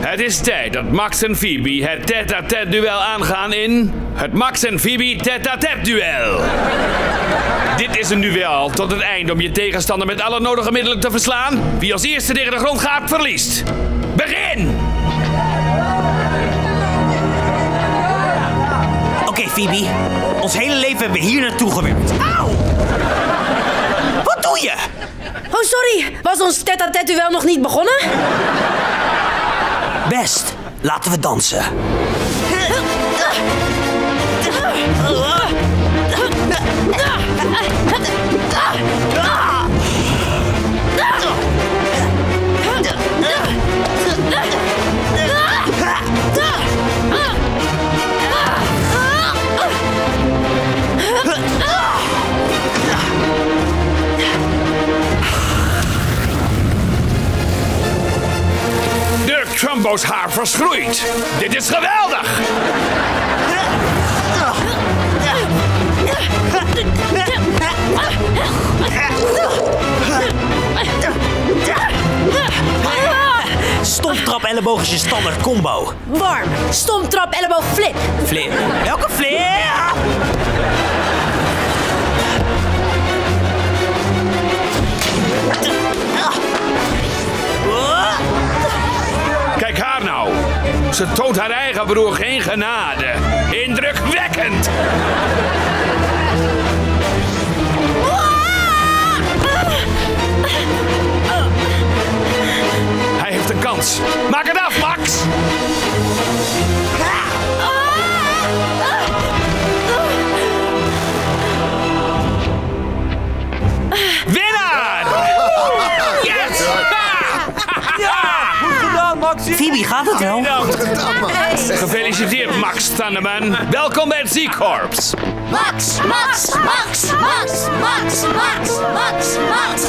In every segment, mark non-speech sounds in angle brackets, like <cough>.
Het is tijd dat Max en Phoebe het tête-à-tête duel aangaan in het Max en Phoebe tête-à-tête duel. Dit is een duel tot het einde om je tegenstander met alle nodige middelen te verslaan. Wie als eerste tegen de grond gaat, verliest. Begin! Oké, Phoebe. Ons hele leven hebben we hier naartoe gewerkt. Auw! Wat doe je? Oh, sorry. Was ons tête-à-tête duel nog niet begonnen? Best. Laten we dansen. Trumbo's haar verschroeit. Dit is geweldig! Stomptrap elleboog is je standaard combo. Warm. Stomtrap, elleboog, flip. Flip. Welke flip? Kijk Ze toont haar eigen broer geen genade. Indrukwekkend! Hij heeft een kans. Maak het af, Max! Phoebe, gaat het wel? Gefeliciteerd, Max Thunderman. Welkom bij het Z-Corps. Max, Max, Max, Max, Max, Max, Max, Max.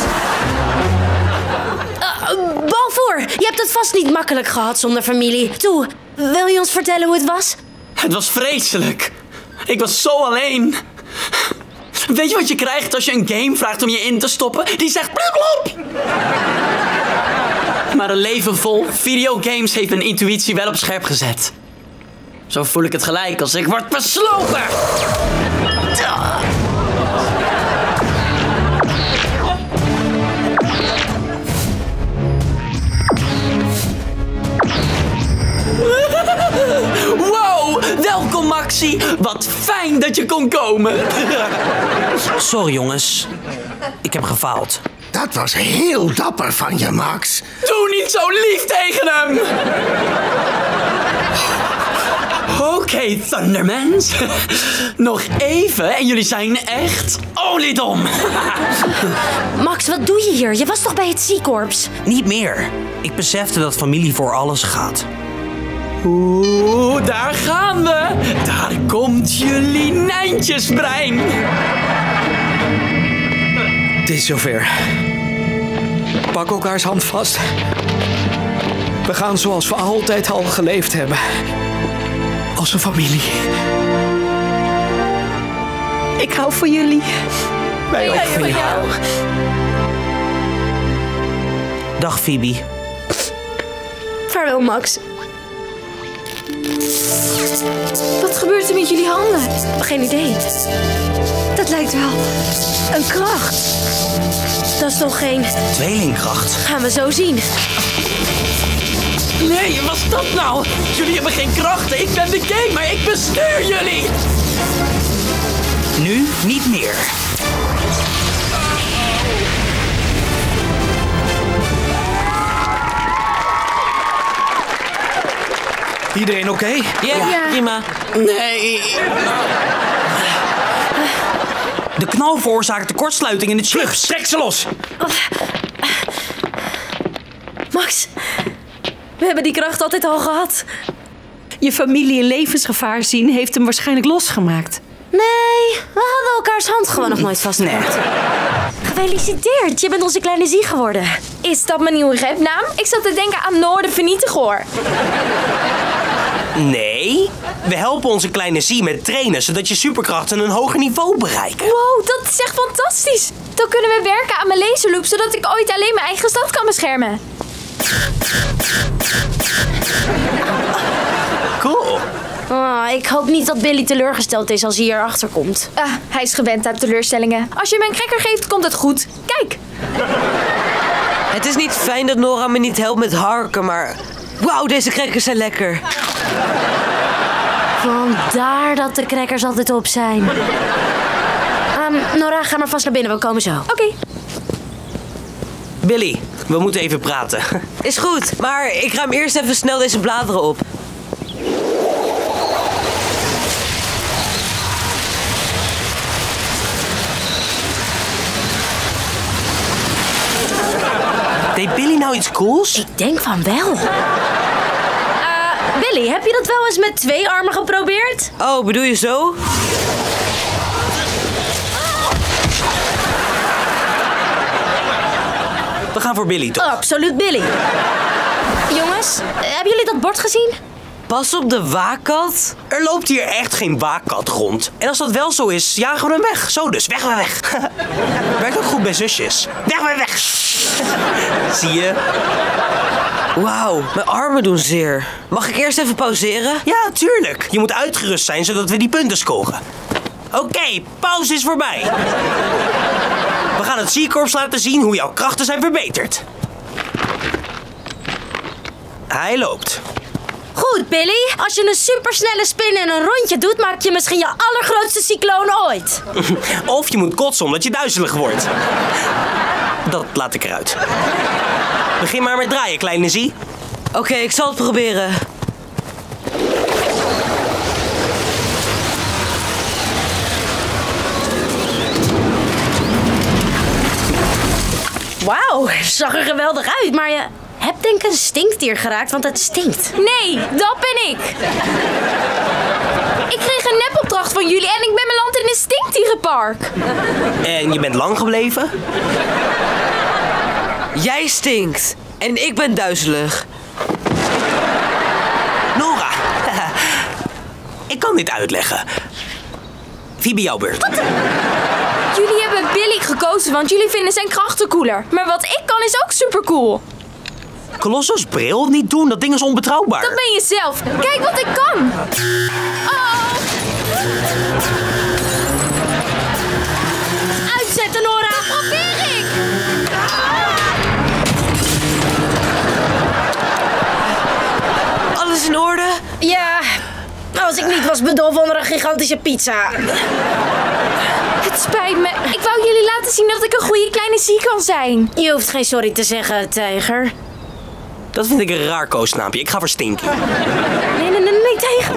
Balvoor, je hebt het vast niet makkelijk gehad zonder familie. Toe, wil je ons vertellen hoe het was? Het was vreselijk. Ik was zo alleen. Weet je wat je krijgt als je een game vraagt om je in te stoppen? Die zegt blop Maar een leven vol videogames heeft mijn intuïtie wel op scherp gezet. Zo voel ik het gelijk als ik word beslopen. Wow, welkom Maxi. Wat fijn dat je kon komen. Sorry, jongens. Ik heb gefaald. Dat was heel dapper van je, Max. Doe niet zo lief tegen hem! Oké, Thundermans. Nog even en jullie zijn echt oliedom. Max, wat doe je hier? Je was toch bij het Z-Corps? Niet meer. Ik besefte dat familie voor alles gaat. Oeh, daar gaan we. Daar komt jullie Nijntjesbrein. Het is zover. Pak elkaars hand vast. We gaan zoals we altijd al geleefd hebben. Als een familie. Ik hou van jullie. Wij ook van jou. Dag, Phoebe. Vaarwel, Max. Wat gebeurt er met jullie handen? Geen idee. Dat lijkt wel een kracht. Dat is toch geen... Tweelingkracht. Gaan we zo zien. Nee, wat is dat nou? Jullie hebben geen krachten. Ik ben de game, maar ik bestuur jullie. Nu niet meer. Iedereen oké? Ja, prima. Nee. De knal veroorzaakt de kortsluiting in de chips. Trek ze los! Max, we hebben die kracht altijd al gehad. Je familie in levensgevaar zien heeft hem waarschijnlijk losgemaakt. Nee, we hadden elkaars hand gewoon nog nooit vastgepakt. Gefeliciteerd, je bent onze kleine zie geworden. Is dat mijn nieuwe rapnaam? Ik zat te denken aan Noorden Vernietigoor. Nee, we helpen onze kleine Zie met trainen zodat je superkrachten een hoger niveau bereiken. Wow, dat is echt fantastisch. Dan kunnen we werken aan mijn laserloop, zodat ik ooit alleen mijn eigen stad kan beschermen. ik hoop niet dat Billy teleurgesteld is als hij hierachter komt. Ah, hij is gewend aan teleurstellingen. Als je hem een cracker geeft, komt het goed. Kijk. Het is niet fijn dat Nora me niet helpt met harken, maar... Wauw, deze crackers zijn lekker. Vandaar dat de crackers altijd op zijn. Ehm, Nora, ga maar vast naar binnen, we komen zo. Oké. Billy, we moeten even praten. Is goed, maar ik ruim eerst even snel deze bladeren op. Deed Billy nou iets cools? Ik denk van wel. Heb je dat wel eens met twee armen geprobeerd? Oh, bedoel je zo? We gaan voor Billy toch? Absoluut Billy. Jongens, hebben jullie dat bord gezien? Pas op de waakkat. Er loopt hier echt geen waakkat rond. En als dat wel zo is, jagen we hem weg. Zo dus, weg, weg, weg. <laughs> Werkt ook goed bij zusjes. Weg, weg, weg. <laughs> Zie je? Wauw, mijn armen doen zeer. Mag ik eerst even pauzeren? Ja, tuurlijk. Je moet uitgerust zijn, zodat we die punten scoren. Oké, pauze is voorbij. We gaan het C-korps laten zien hoe jouw krachten zijn verbeterd. Hij loopt. Goed, Billy. Als je een supersnelle spin en een rondje doet, maak je misschien je allergrootste cycloon ooit. <laughs> Of je moet kotsen omdat je duizelig wordt. Dat laat ik eruit. Begin maar met draaien, kleine Zie. Oké, ik zal het proberen. Wauw, zag er geweldig uit, maar je hebt denk ik een stinkdier geraakt, want het stinkt. Nee, dat ben ik. Ik kreeg een nepopdracht van jullie en ik ben beland in een stinkdierenpark. En je bent lang gebleven? Jij stinkt. En ik ben duizelig. Nora. <laughs> ik kan dit uitleggen. Phoebe, jouw beurt. Jullie hebben Billy gekozen, want jullie vinden zijn krachten cooler. Maar wat ik kan is ook supercool. Colossus bril niet doen, dat ding is onbetrouwbaar. Dat ben je zelf. Kijk wat ik kan. Oh. Uitzetten, Nora! Dat probeer ik. Alles in orde? Ja, als ik niet was bedolven onder een gigantische pizza. Het spijt me. Ik wou jullie laten zien dat ik een goede kleine zie kan zijn. Je hoeft geen sorry te zeggen, tijger. Dat vind ik een raar koosnaampje. Ik ga voor Stinky. Nee, nee, nee, nee, tijger.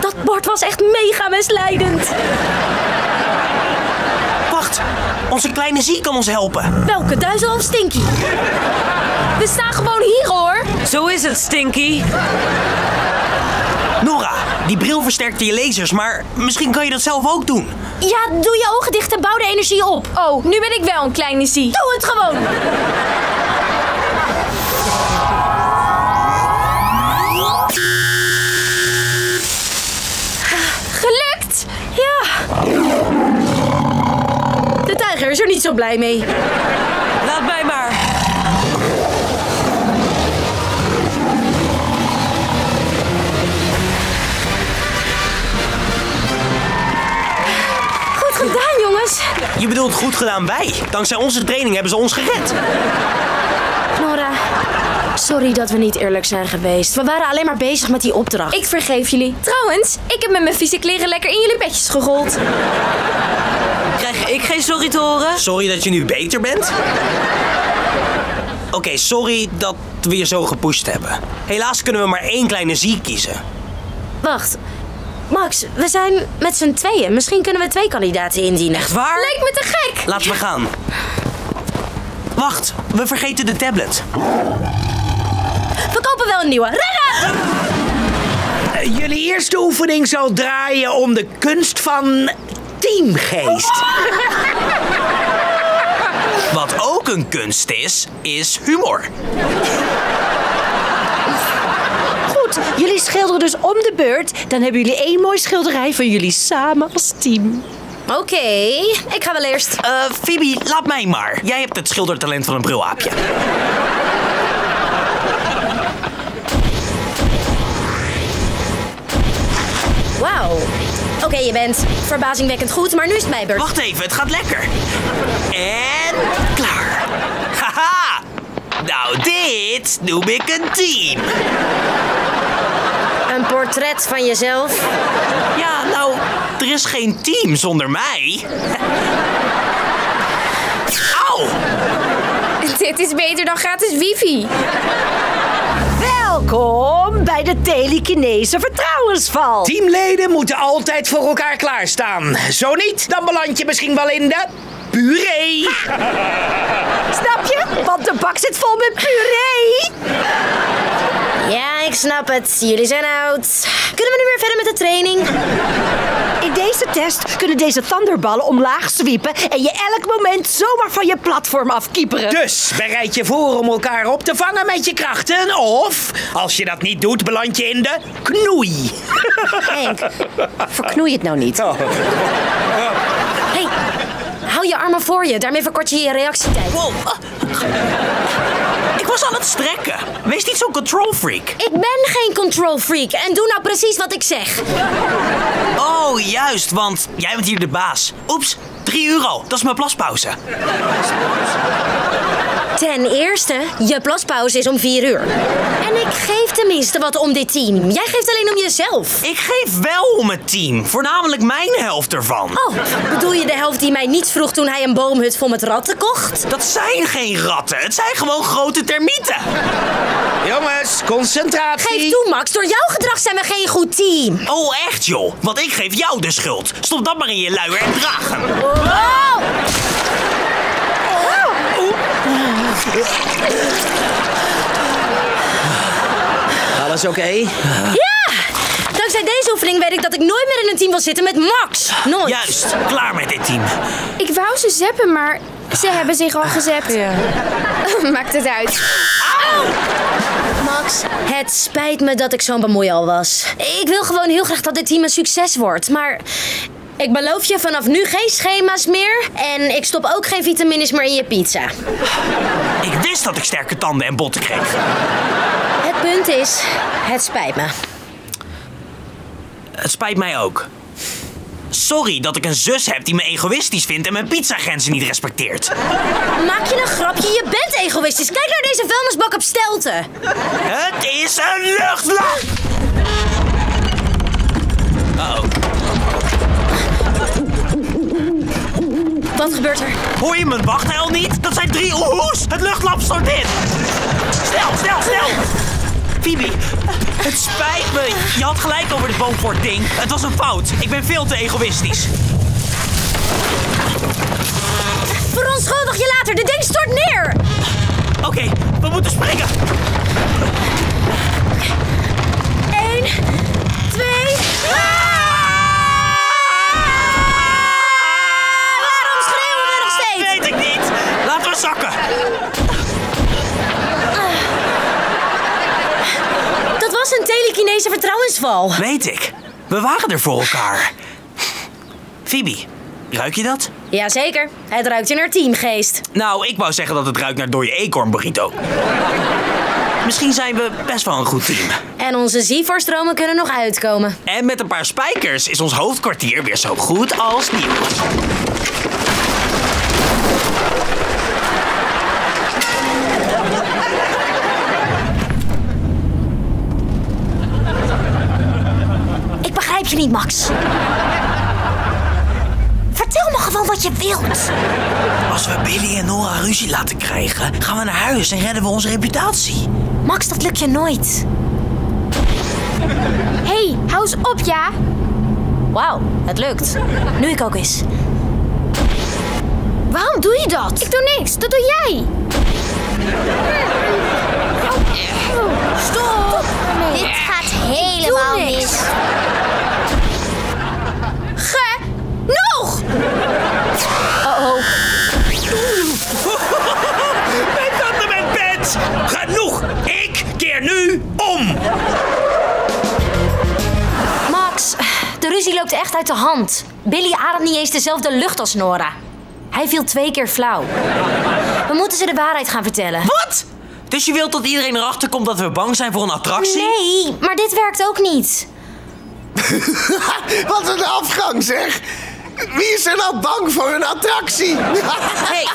Dat bord was echt mega misleidend. Wacht, onze kleine Zie kan ons helpen. Welke duizel of Stinky? We staan gewoon hier hoor. Zo is het, Stinky. Nora, die bril versterkt je lasers, maar misschien kan je dat zelf ook doen. Ja, doe je ogen dicht en bouw de energie op. Oh, nu ben ik wel een kleine zie. Doe het gewoon. Gelukt. Ja. De tijger is er niet zo blij mee. Goed gedaan wij. Dankzij onze training hebben ze ons gered. Nora, sorry dat we niet eerlijk zijn geweest. We waren alleen maar bezig met die opdracht. Ik vergeef jullie. Trouwens, ik heb met mijn vieze kleren lekker in jullie bedjes gerold. Krijg ik geen sorry te horen? Sorry dat je nu beter bent. Oké, sorry dat we je zo gepusht hebben. Helaas kunnen we maar één kleine Zie kiezen. Wacht. Max, we zijn met z'n tweeën. Misschien kunnen we twee kandidaten indienen. Echt waar? Lijkt me te gek. Laten we gaan. Wacht, we vergeten de tablet. We kopen wel een nieuwe. Rennen! Jullie eerste oefening zal draaien om de kunst van teamgeest. Wat ook een kunst is, is humor. Jullie schilderen dus om de beurt. Dan hebben jullie één mooi schilderij van jullie samen als team. Oké, ik ga wel eerst. Eh uh, laat mij maar. Jij hebt het schildertalent van een brilaapje. Wauw. Oké, je bent verbazingwekkend goed, maar nu is het mijn beurt. Wacht even, het gaat lekker. En klaar. Haha. Nou, dit noem ik een team. Een portret van jezelf. Ja, nou, er is geen team zonder mij. Auw! Dit is beter dan gratis wifi. Welkom bij de telekinese vertrouwensval. Teamleden moeten altijd voor elkaar klaarstaan. Zo niet, dan beland je misschien wel in de puree. Snap je? Want de bak zit vol met puree. Ja, ik snap het. Jullie zijn oud. Kunnen we nu weer verder met de training? In deze test kunnen deze thunderballen omlaag zwiepen en je elk moment zomaar van je platform afkieperen. Dus bereid je voor om elkaar op te vangen met je krachten. Of, als je dat niet doet, beland je in de knoei. Henk, verknoei het nou niet. hey, hou je armen voor je. Daarmee verkort je je reactietijd. Wow. Ik was aan het strekken. Wees niet zo'n control freak. Ik ben geen control freak en doe nou precies wat ik zeg. Oh, juist, want jij bent hier de baas. Oeps, 3 euro. Dat is mijn plaspauze. Ten eerste, je plaspauze is om 4 uur. En ik geef tenminste wat om dit team. Jij geeft alleen om jezelf. Ik geef wel om het team. Voornamelijk mijn helft ervan. Oh, bedoel je de helft die mij niet vroeg toen hij een boomhut vol met ratten kocht? Dat zijn geen ratten. Het zijn gewoon grote termieten. Jongens, concentratie. Geef toe, Max. Door jouw gedrag zijn we geen goed team. Oh, echt joh? Want ik geef jou de schuld. Stop dat maar in je luier en draag hem. Alles oké? Ja! Dankzij deze oefening weet ik dat ik nooit meer in een team wil zitten met Max. Nooit. Juist, klaar met dit team. Ik wou ze zappen, maar ze hebben zich al gezept. <laughs> Maakt het uit. Max, het spijt me dat ik zo'n bemoeial was. Ik wil gewoon heel graag dat dit team een succes wordt, maar... Ik beloof je vanaf nu geen schema's meer. En ik stop ook geen vitamines meer in je pizza. Ik wist dat ik sterke tanden en botten kreeg. Het punt is, het spijt me. Het spijt mij ook. Sorry dat ik een zus heb die me egoïstisch vindt en mijn pizzagrenzen niet respecteert. Maak je een grapje? Je bent egoïstisch. Kijk naar deze vuilnisbak op stelten. Het is een luchtlag! Wat gebeurt er? Hoor je mijn wachthel niet? Dat zijn drie oehoes! Het luchtlab stort in! Snel, snel, snel! Phoebe, het spijt me. Je had gelijk over het boomfort-ding. Het was een fout. Ik ben veel te egoïstisch. Verontschuldig je later. De ding stort neer. Oké, we moeten springen. Eén, twee... Waarom zakken. Dat was een telekinese vertrouwensval. Weet ik. We waren er voor elkaar. Phoebe, ruik je dat? Jazeker. Het ruikt naar teamgeest. Nou, ik wou zeggen dat het ruikt naar dode eekhoorn burrito. Misschien zijn we best wel een goed team. En onze Zivorstromen kunnen nog uitkomen. En met een paar spijkers is ons hoofdkwartier weer zo goed als nieuw. Je niet, Max. Vertel me gewoon wat je wilt. Als we Billy en Nora ruzie laten krijgen, gaan we naar huis en redden we onze reputatie. Max, dat lukt je nooit. hey, hou eens op, ja? Wauw, het lukt. Nu ik ook eens. Waarom doe je dat? Ik doe niks, dat doe jij. Stop! Dit gaat helemaal mis. Genoeg! Ik keer nu om! Max, de ruzie loopt echt uit de hand. Billy ademt niet eens dezelfde lucht als Nora. Hij viel twee keer flauw. We moeten ze de waarheid gaan vertellen. Wat? Dus je wilt dat iedereen erachter komt dat we bang zijn voor een attractie? Nee, maar dit werkt ook niet. <laughs> Wat een afgang zeg! Wie is er nou bang voor een attractie? <laughs> hey,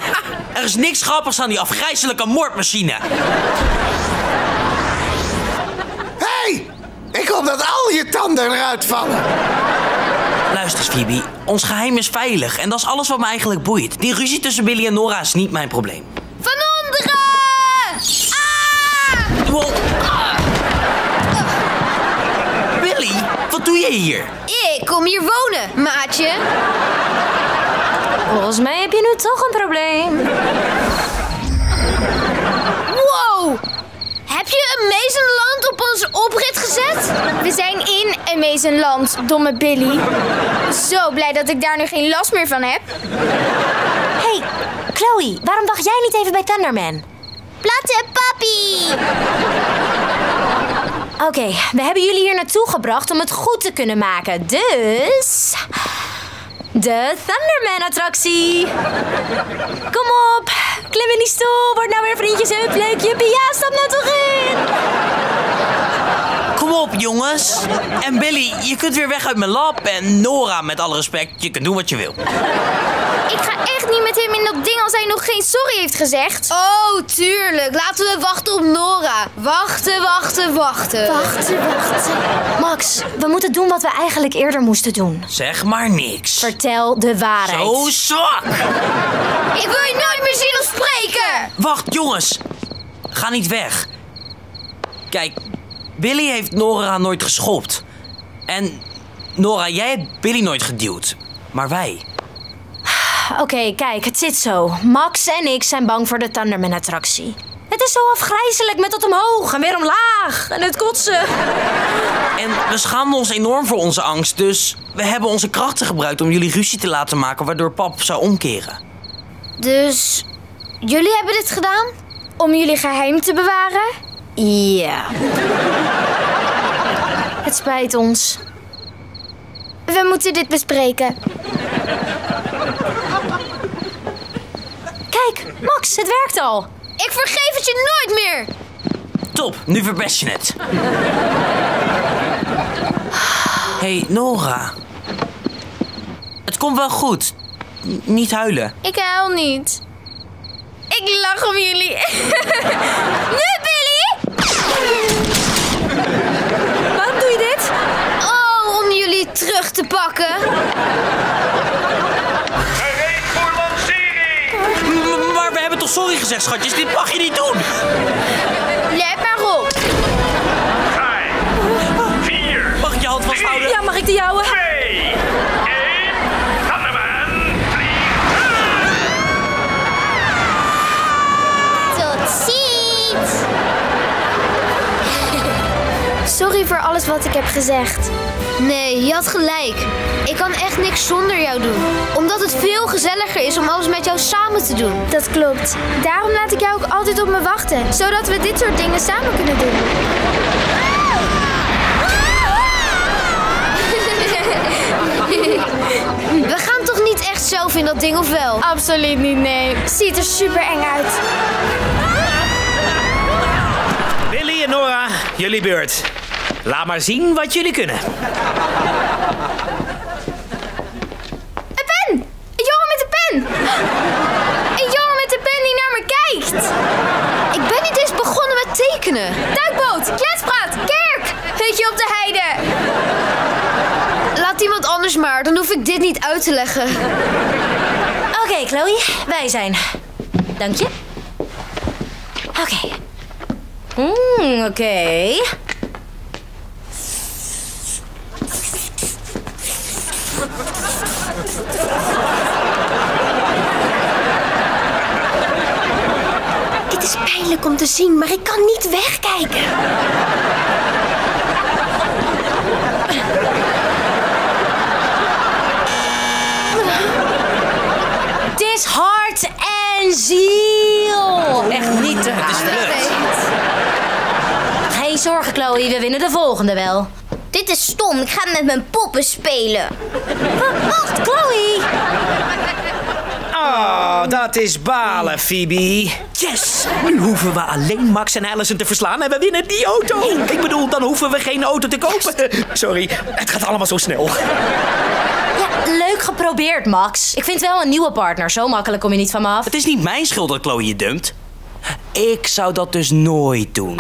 er is niks grappigs aan die afgrijzelijke moordmachine. hey, ik hoop dat al je tanden eruit vallen. Luister, Phoebe. Ons geheim is veilig en dat is alles wat me eigenlijk boeit. Die ruzie tussen Billy en Nora is niet mijn probleem. Van onderen! Ah! Wow. Billy, wat doe je hier? Ik kom hier wonen, maatje. Volgens mij heb je nu toch een probleem. Wow! Heb je een Land op onze oprit gezet? We zijn in Amazenland, domme Billy. Zo blij dat ik daar nu geen last meer van heb. Hey, Chloe, waarom wacht jij niet even bij Thunderman? Platte papi! Oké, we hebben jullie hier naartoe gebracht om het goed te kunnen maken. Dus. De Thunderman-attractie. Kom op, klim in die stoel, word nou weer vriendjes, hup, leuk, juppie, ja, stap nou toch in. Kom op, jongens. En Billy, je kunt weer weg uit mijn lab. En Nora, met alle respect, je kunt doen wat je wil. Ik ga echt niet met hem in dat ding als hij nog geen sorry heeft gezegd. Oh, tuurlijk. Laten we wachten op Nora. Wachten, wachten, wachten. Wachten, wachten. Max, we moeten doen wat we eigenlijk eerder moesten doen. Zeg maar niks. Vertel de waarheid. Zo zwak. Ik wil je nooit meer zien of spreken. Wacht, jongens. Ga niet weg. Kijk, Billy heeft Nora nooit geschopt. En Nora, jij hebt Billy nooit geduwd. Maar wij. Oké, kijk, het zit zo. Max en ik zijn bang voor de Thunderman-attractie. Het is zo afgrijzelijk met dat omhoog en weer omlaag en het kotsen. En we schaamden ons enorm voor onze angst, dus we hebben onze krachten gebruikt om jullie ruzie te laten maken, waardoor pap zou omkeren. Dus jullie hebben dit gedaan? Om jullie geheim te bewaren? Ja. Het spijt ons. We moeten dit bespreken. Kijk, Max, het werkt al. Ik vergeef het je nooit meer. Top, nu verpest je het. hey, Nora. Het komt wel goed. N- niet huilen. Ik huil niet. Ik lach om jullie. <laughs> Nu, Billy! Waarom doe je dit? Oh, om jullie terug te pakken. Toch sorry gezegd, schatjes? Dit mag je niet doen. Let maar op. Vijf, vier, Mag ik je hand vasthouden? Ja, mag ik de jouwe? twee, één. Thunderman, Tot ziens. <laughs> Sorry voor alles wat ik heb gezegd. Nee, je had gelijk. Ik kan echt niks zonder jou doen. Omdat het veel gezelliger is om alles met jou samen te doen. Dat klopt. Daarom laat ik jou ook altijd op me wachten. Zodat we dit soort dingen samen kunnen doen. <laughs> We gaan toch niet echt zelf in dat ding, of wel? Absoluut niet, nee. Ziet er super eng uit. Billy en Nora, jullie beurt. Laat maar zien wat jullie kunnen. Een pen! Een jongen met een pen! Een jongen met een pen die naar me kijkt! Ik ben niet eens begonnen met tekenen. Duikboot! Kletspraat! Kerk! Hutje op de heide! Laat iemand anders maar, dan hoef ik dit niet uit te leggen. Oké, Chloe, wij zijn. Dank je. Oké. Mm, oké. Dit is pijnlijk om te zien, maar ik kan niet wegkijken. Het is hart en ziel. Echt niet te Het is flirt. Geen zorgen, Chloe. We winnen de volgende wel. Dit is stom, ik ga met mijn poppen spelen. Wacht, Chloe. Oh, dat is balen, Phoebe. Yes! Nu hoeven we alleen Max en Allison te verslaan en we winnen die auto. Ik bedoel, dan hoeven we geen auto te kopen. <laughs> Sorry, het gaat allemaal zo snel. Ja, leuk geprobeerd, Max. Ik vind wel een nieuwe partner. Zo makkelijk kom je niet van me af. Het is niet mijn schuld dat Chloe je dumpt. Ik zou dat dus nooit doen.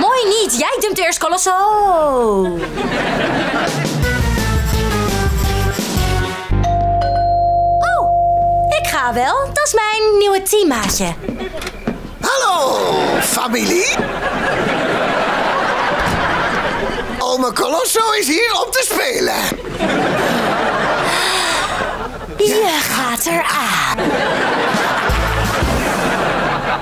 Mooi niet. Jij dumpt eerst Colosso. Ga wel. Dat is mijn nieuwe teammaatje. Hallo, familie. Ome Colosso is hier om te spelen. Je gaat eraan.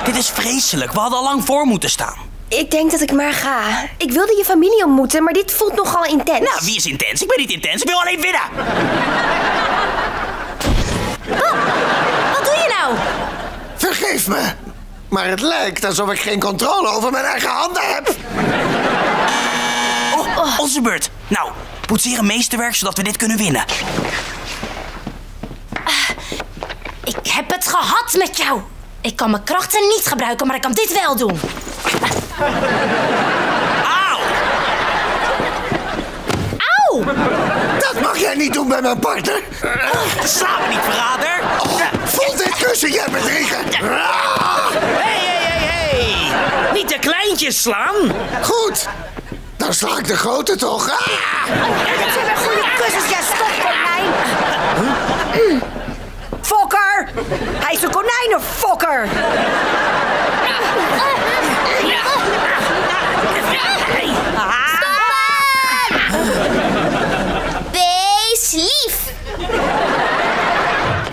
Dit is vreselijk. We hadden al lang voor moeten staan. Ik denk dat ik maar ga. Ik wilde je familie ontmoeten, maar dit voelt nogal intens. Nou, wie is intens? Ik ben niet intens. Ik wil alleen winnen. Nou? Vergeef me. Maar het lijkt alsof ik geen controle over mijn eigen handen heb. Oh, onze beurt. Nou, poetseren meesterwerk zodat we dit kunnen winnen. Ik heb het gehad met jou. Ik kan mijn krachten niet gebruiken, maar ik kan dit wel doen. Auw! Auw! Dat mag jij niet doen bij mijn partner. Sla me niet, verrader. Oh, voel dit kussen, jij bedrieger. Hé, hé, hé, hé. Niet de kleintjes slaan. Goed. Dan sla ik de grote toch. Ah! Dat zijn weer goede kussens, ja, stop, konijn. Fokker! Hij is een konijnenfokker! Wees lief.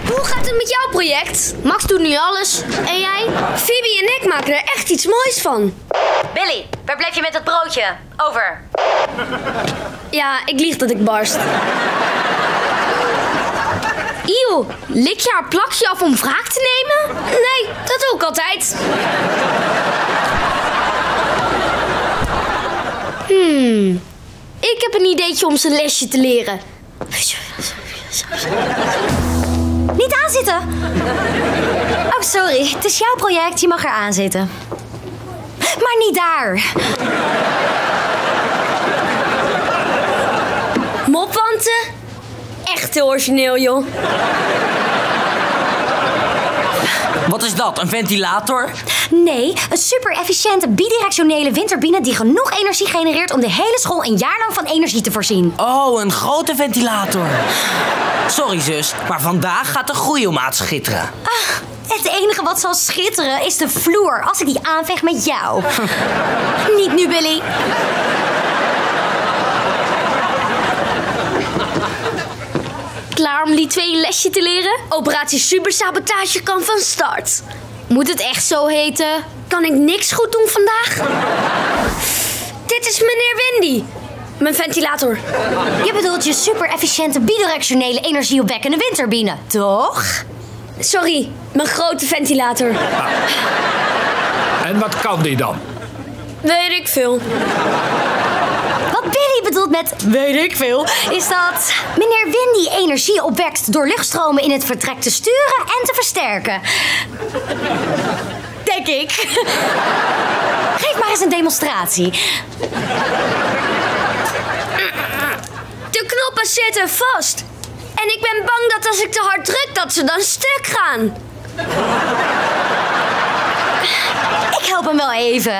Hoe gaat het met jouw project? Max doet nu alles. En jij? Phoebe en ik maken er echt iets moois van. Billy, waar bleef je met dat broodje? Over. Ja, ik lieg dat ik barst. Eeuw, lik je haar plakje af om wraak te nemen? Nee, dat doe ik altijd. Hmm, ik heb een ideetje om zijn lesje te leren. Niet aanzitten. Oh, sorry. Het is jouw project. Je mag er aanzitten. Maar niet daar. Mopwanten? Echt heel origineel, joh. Wat is dat? Een ventilator? Nee, een super efficiënte bidirectionele windturbine die genoeg energie genereert om de hele school een jaar lang van energie te voorzien. Oh, een grote ventilator. Sorry, zus, maar vandaag gaat de groeiomaat schitteren. Ah, het enige wat zal schitteren is de vloer als ik die aanveeg met jou. <laughs> Niet nu, Billy. Klaar om die twee een lesje te leren? Operatie Supersabotage kan van start. Moet het echt zo heten? Kan ik niks goed doen vandaag? Dit is meneer Wendy. Mijn ventilator. Je bedoelt je super efficiënte bidirectionele energieopwekkende windturbine, toch? Sorry, mijn grote ventilator. En wat kan die dan? Weet ik veel. Wat Billy bedoelt met weet ik veel, is dat meneer Windy energie opwekt door luchtstromen in het vertrek te sturen en te versterken. Denk ik. Geef maar eens een demonstratie. De knoppen zitten vast. En ik ben bang dat als ik te hard druk, dat ze dan stuk gaan. Ik help hem wel even.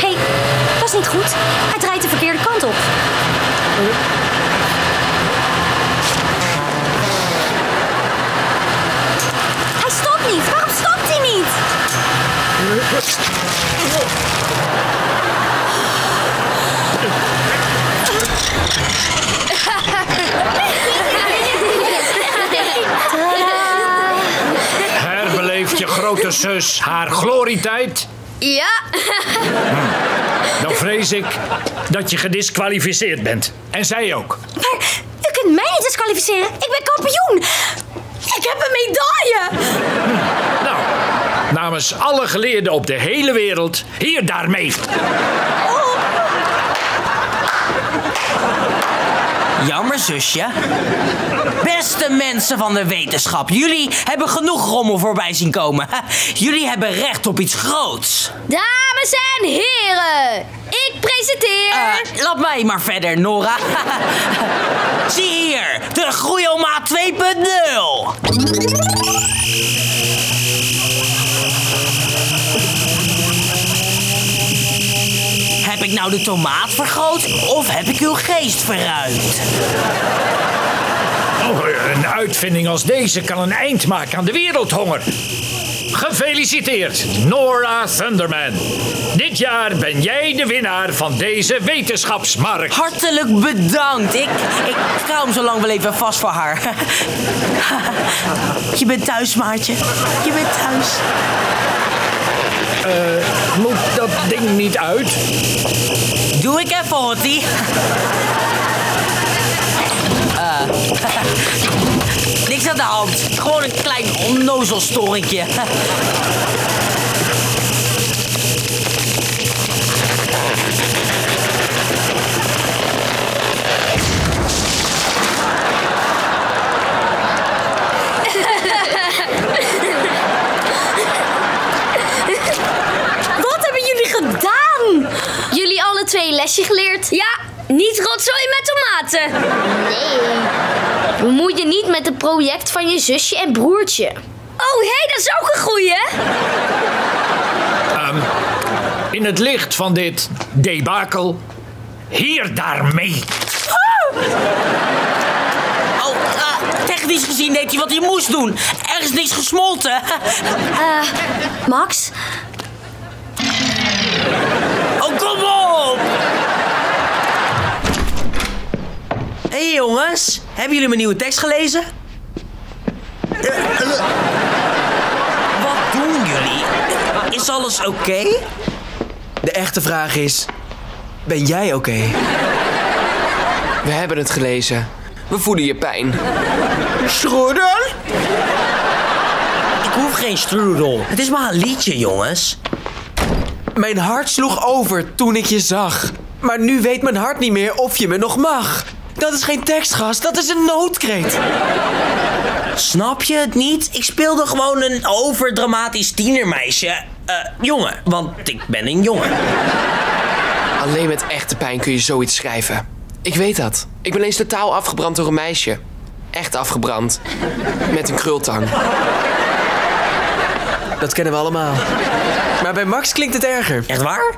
hey, is niet goed. Hij draait de verkeerde kant op. Hij stopt niet. Waarom stopt hij niet? <laughs> Herbeleeft je grote zus haar glorietijd? Ja. Dan vrees ik dat je gedisqualificeerd bent. En zij ook. Maar u kunt mij niet disqualificeren. Ik ben kampioen. Ik heb een medaille. Nou, namens alle geleerden op de hele wereld, hier daarmee. Jammer, zusje. Beste mensen van de wetenschap, jullie hebben genoeg rommel voorbij zien komen. Jullie hebben recht op iets groots. Dames en heren, ik presenteer... Eh, laat mij maar verder, Nora. Zie hier, de Groeioma 2.0. nou de tomaat vergroot of heb ik uw geest verruimd? Oh, een uitvinding als deze kan een eind maken aan de wereldhonger. Gefeliciteerd, Nora Thunderman. Dit jaar ben jij de winnaar van deze wetenschapsmarkt. Hartelijk bedankt. Ik, ik hou hem zo lang wel even vast voor haar. <laughs> Je bent thuis, maatje. Je bent thuis. Eh, moet dat ding niet uit? Doe ik even, Hottie. <laughs> Eh, <laughs> niks aan de hand. Gewoon een klein onnozelstoringje. Wat <laughs> lesje geleerd? Ja, niet rotzooien met tomaten. Nee. Bemoei je niet met het project van je zusje en broertje. Oh, hé, hey, dat is ook een goeie. Ehm, in het licht van dit debakel, hier daarmee. Oh, eh, technisch gezien deed hij wat hij moest doen. Er is niks gesmolten. Eh, Max? Oh, kom op! Hé hey, jongens, hebben jullie mijn nieuwe tekst gelezen? Wat doen jullie? Is alles oké? De echte vraag is: ben jij oké? We hebben het gelezen. We voelen je pijn. Strudel? Ik hoef geen strudel. Het is maar een liedje, jongens. Mijn hart sloeg over toen ik je zag. Maar nu weet mijn hart niet meer of je me nog mag. Dat is geen tekstgast, dat is een noodkreet. Snap je het niet? Ik speelde gewoon een overdramatisch tienermeisje. Eh, jongen, want ik ben een jongen. Alleen met echte pijn kun je zoiets schrijven. Ik weet dat. Ik ben eens totaal afgebrand door een meisje. Echt afgebrand. Met een krultang. Dat kennen we allemaal. Maar bij Max klinkt het erger. Echt waar?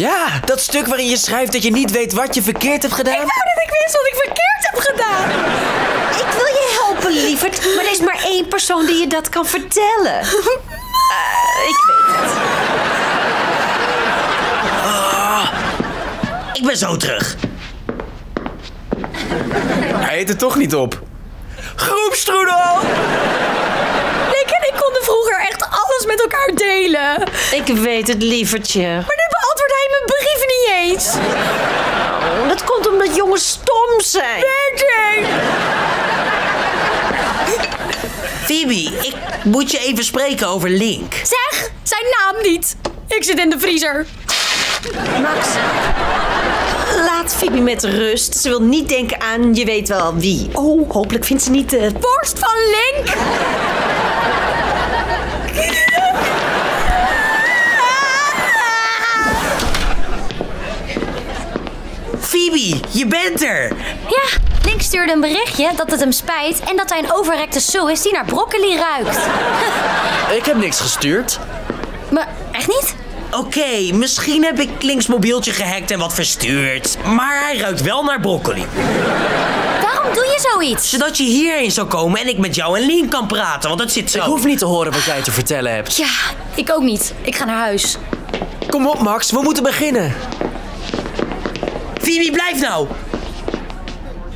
Ja, dat stuk waarin je schrijft dat je niet weet wat je verkeerd hebt gedaan. Ik wou dat ik wist wat ik verkeerd heb gedaan. Ik wil je helpen, lieverd. Maar er is maar één persoon die je dat kan vertellen. <laughs> Eh, ik weet het. Ah, ik ben zo terug. Hij eet het toch niet op. Groepstroedel! Nick en ik konden vroeger echt alles met elkaar delen. Ik weet het, lievertje. Maar nu beantwoordt hij mijn brief niet. Oh, dat komt omdat jongens stom zijn. Weet ik. Phoebe, ik moet je even spreken over Link. Zeg, zijn naam niet. Ik zit in de vriezer. Max, laat Phoebe met rust. Ze wil niet denken aan je weet wel wie. Oh, hopelijk vindt ze niet de... Borst van Link. Phoebe, je bent er! Ja, Link stuurde een berichtje dat het hem spijt en dat hij een overrekte soe is die naar broccoli ruikt. <laughs> Ik heb niks gestuurd. Maar echt niet? Oké, misschien heb ik Links mobieltje gehackt en wat verstuurd. Maar hij ruikt wel naar broccoli. Waarom doe je zoiets? Zodat je hierheen zou komen en ik met jou en Link kan praten, want het zit zo. Ik hoef niet te horen wat jij te vertellen hebt. Ja, ik ook niet. Ik ga naar huis. Kom op, Max, we moeten beginnen. Phoebe, blijf nou!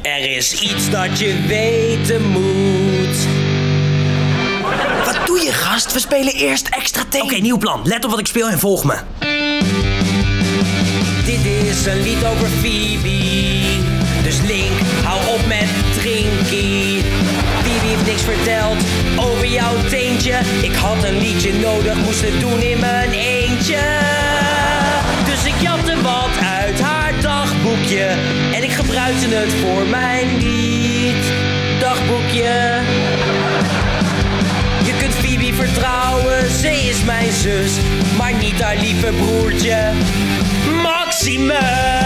Er is iets dat je weten moet. Wat doe je, gast? We spelen eerst extra thema. Oké, nieuw plan. Let op wat ik speel en volg me. Dit is een lied over Phoebe. Dus Link, hou op met drinkie. Phoebe heeft niks verteld over jouw teentje. Ik had een liedje nodig, moest het doen in mijn eentje. En ik gebruik lezen het voor mijn lied. Dagboekje. Je kunt Phoebe vertrouwen, ze is mijn zus. Maar niet haar lieve broertje, Maximus.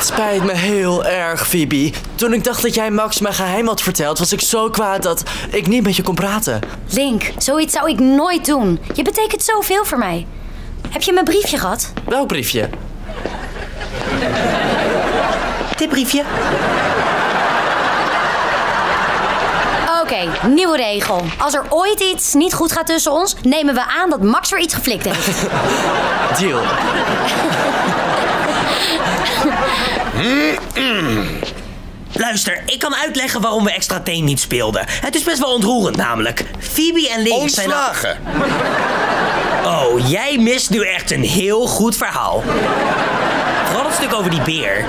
Het spijt me heel erg, Phoebe. Toen ik dacht dat jij Max mijn geheim had verteld, was ik zo kwaad dat ik niet met je kon praten. Link, zoiets zou ik nooit doen. Je betekent zoveel voor mij. Heb je mijn briefje gehad? Welk briefje? Dit briefje. Oké, nieuwe regel. Als er ooit iets niet goed gaat tussen ons, nemen we aan dat Max weer iets geflikt heeft. <laughs> Deal. Luister, ik kan uitleggen waarom we extra thee niet speelden. Het is best wel ontroerend namelijk. Phoebe en Link zijn... Ontslagen. Oh, jij mist nu echt een heel goed verhaal. Vooral het stuk over die beer.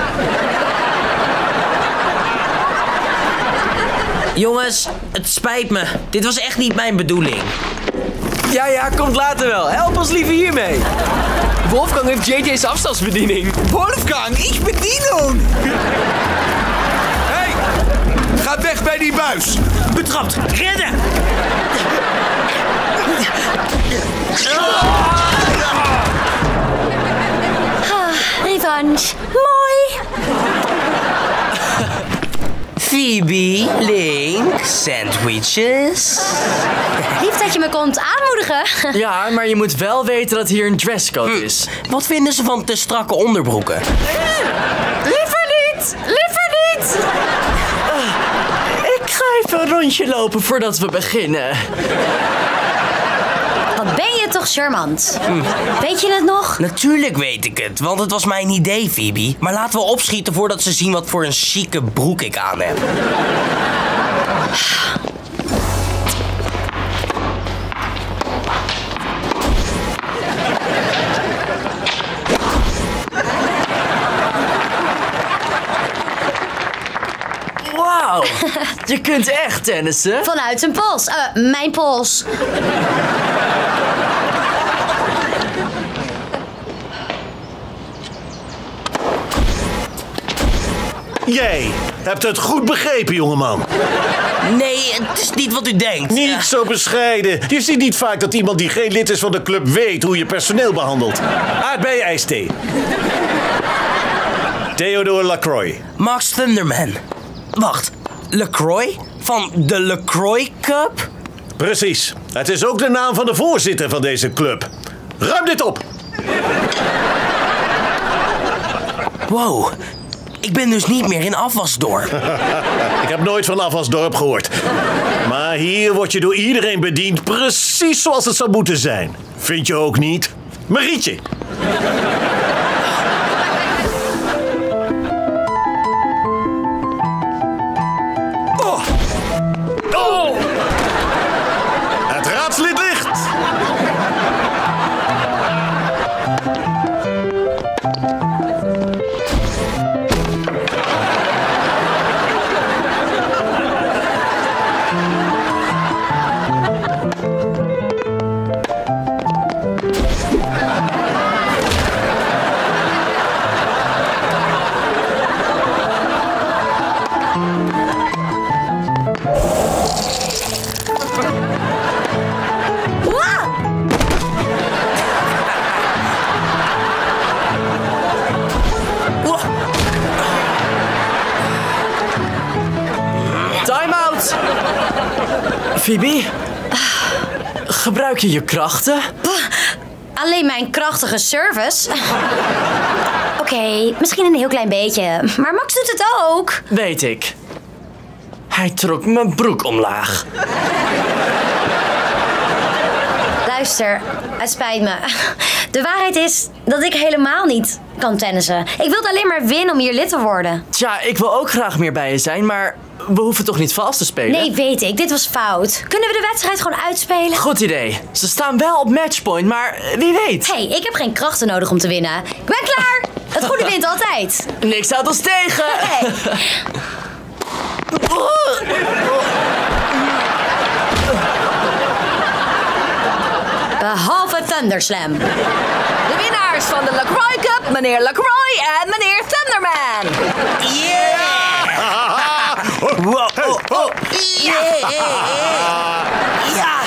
Jongens, het spijt me. Dit was echt niet mijn bedoeling. Ja, ja, komt later wel. Help ons liever hiermee. Wolfgang heeft JJ's afstandsbediening. Wolfgang, ik bedien Hey, ga weg bij die buis. Betrapt, redden! Ah, revanche. Mooi. Phoebe, Link, sandwiches. Lief dat je me komt aanmoedigen. Ja, maar je moet wel weten dat hier een dresscode is. Wat vinden ze van te strakke onderbroeken? Liever niet. Liever niet. Ik ga even een rondje lopen voordat we beginnen. Toch charmant. Weet je het nog? Natuurlijk weet ik het, want het was mijn idee, Phoebe. Maar laten we opschieten voordat ze zien wat voor een chique broek ik aan heb. Wauw, je kunt echt tennissen. Vanuit zijn pols. Eh, mijn pols. Jij hebt het goed begrepen, jongeman. Nee, het is niet wat u denkt. Niet zo bescheiden. Je ziet niet vaak dat iemand die geen lid is van de club weet hoe je personeel behandelt. Aardbei-ijsthee. Theodore Lacroix. Max Thunderman. Wacht, LaCroix? Van de LaCroix Cup? Precies. Het is ook de naam van de voorzitter van deze club. Ruim dit op. Wow, ik ben dus niet meer in afwasdorp. <laughs> Ik heb nooit van Afwasdorp gehoord. Maar hier word je door iedereen bediend precies zoals het zou moeten zijn. Vind je ook niet? Marietje. Phoebe, gebruik je je krachten? Alleen mijn krachtige service. Oké, misschien een heel klein beetje. Maar Max doet het ook. Weet ik. Hij trok mijn broek omlaag. Luister, het spijt me. De waarheid is dat ik helemaal niet kan tennissen. Ik wilde alleen maar winnen om hier lid te worden. Tja, ik wil ook graag meer bij je zijn, maar we hoeven toch niet vals te spelen? Nee, weet ik. Dit was fout. Kunnen we de wedstrijd gewoon uitspelen? Goed idee. Ze staan wel op matchpoint, maar wie weet. hey, ik heb geen krachten nodig om te winnen. Ik ben klaar. Het goede wint altijd. <laughs> Niks houdt ons tegen. Hey. Behalve Thunderslam. De winnaars van de LaCroix Cup, meneer LaCroix en meneer Thunderman. Wow, oh, oh. Yeah. Ja,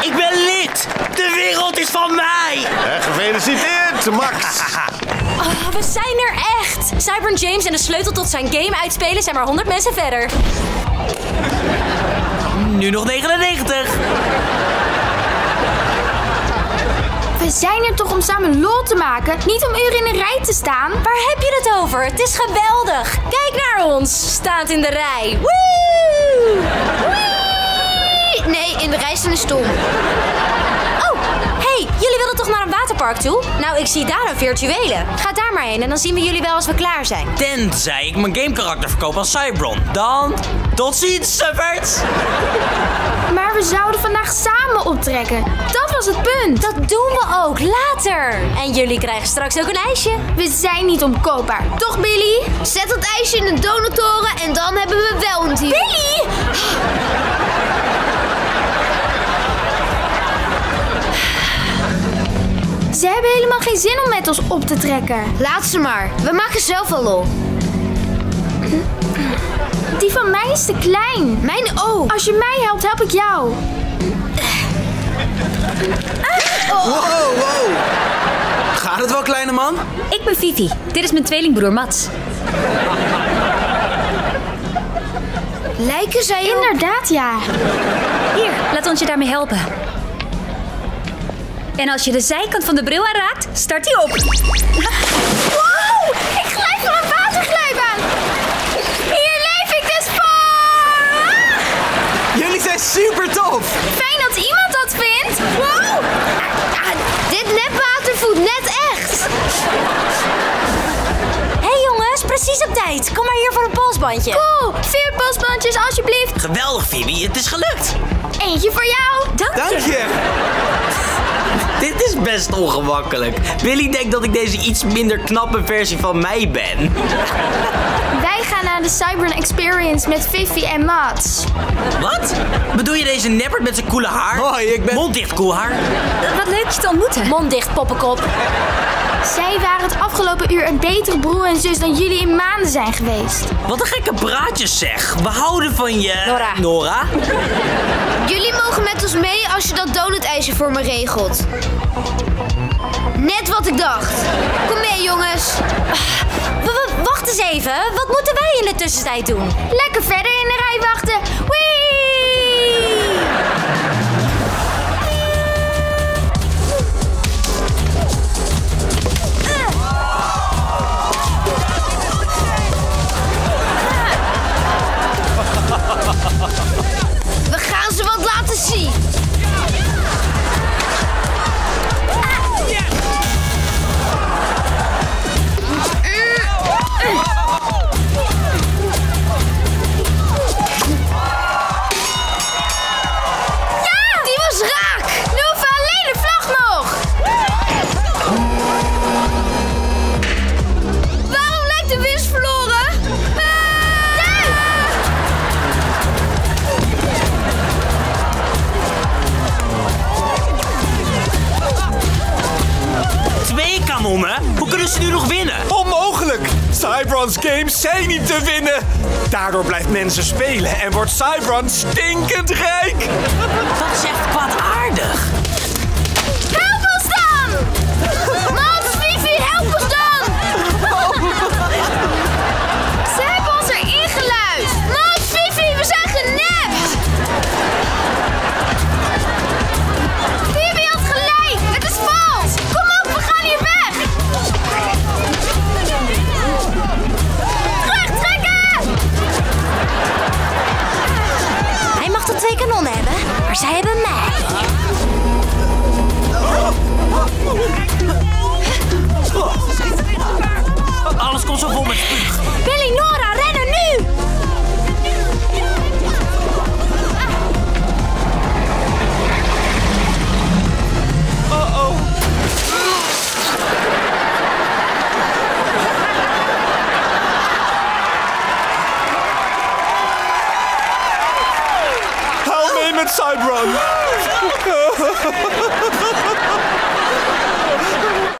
ik ben lid. De wereld is van mij. Eh, gefeliciteerd, Max. <laughs> Oh, we zijn er echt. Cybern James en de sleutel tot zijn game uitspelen zijn maar 100 mensen verder. Nu nog 99. We zijn er toch om samen lol te maken, niet om uren in een rij te staan? Waar heb je het over? Het is geweldig. Kijk naar ons, staand in de rij. Woe! Wee! Nee, in de rij staan is stom. Oh, hey, jullie wilden toch naar een waterpark toe? Nou, ik zie daar een virtuele. Ga daar maar heen en dan zien we jullie wel als we klaar zijn. Tenzij ik mijn gamekarakter verkoop als Cybron. Dan tot ziens, suffers. Maar we zouden vandaag samen optrekken. Dat was het punt. Dat doen we ook, later. En jullie krijgen straks ook een ijsje. We zijn niet omkoopbaar. Toch, Billy? Zet dat ijsje in de donuttoren en dan hebben we wel een deal. Billy! Ze hebben helemaal geen zin om met ons op te trekken. Laat ze maar. We maken zelf wel lol. Die van mij is te klein. Mijn ook. Als je mij helpt, help ik jou. Wow, wow. Gaat het wel, kleine man? Ik ben Vivi. Dit is mijn tweelingbroer Mats. Lijken zij. Inderdaad, ja. Hier, laat ons je daarmee helpen. En als je de zijkant van de bril aanraakt, start die op. Wow! Ik glijd van een waterglijbaan. Hier leef ik dus voor. Jullie zijn super tof. Fijn dat iemand dat vindt. Wow! Ah, dit nepwater voelt net echt. Hé hey jongens, precies op tijd. Kom maar hier voor een polsbandje. Cool. Vier polsbandjes, alsjeblieft. Geweldig, Phoebe. Het is gelukt. Eentje voor jou. Dank, Dank je. Dit is best ongemakkelijk. Willy denkt dat ik deze iets minder knappe versie van mij ben. Naar de Cybern Experience met Vivi en Mats. Wat? Bedoel je deze neppert met zijn coole haar? Hoi, ik ben... Mond dicht, cool haar. Wat leuk je te ontmoeten. Mond dicht, poppenkop. Zij waren het afgelopen uur een betere broer en zus dan jullie in maanden zijn geweest. Wat een gekke praatjes zeg. We houden van je... Nora. Nora? Jullie mogen met ons mee als je dat donutijsje voor me regelt. Net wat ik dacht. Kom mee, jongens. W- w- wacht eens even. Wat moeten wij in de tussentijd doen? Lekker verder in de rij wachten. Ze wat Hoe kunnen ze nu nog winnen? Onmogelijk! Cybrons games zijn niet te winnen. Daardoor blijft mensen spelen en wordt Cybron stinkend rijk. Dat is echt kwaadaardig. Zij hebben mij. Alles komt zo vol met spuug. Billy, Nora, side run. <laughs>